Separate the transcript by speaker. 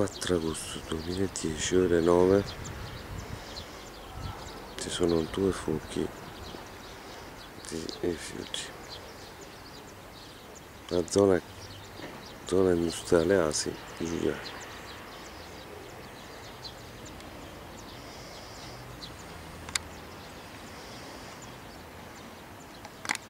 Speaker 1: 4 agosto 2010 ore 9 ci sono due fuochi di rifiuti. La zona, zona industriale Asi Giuliano